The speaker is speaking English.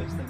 best thing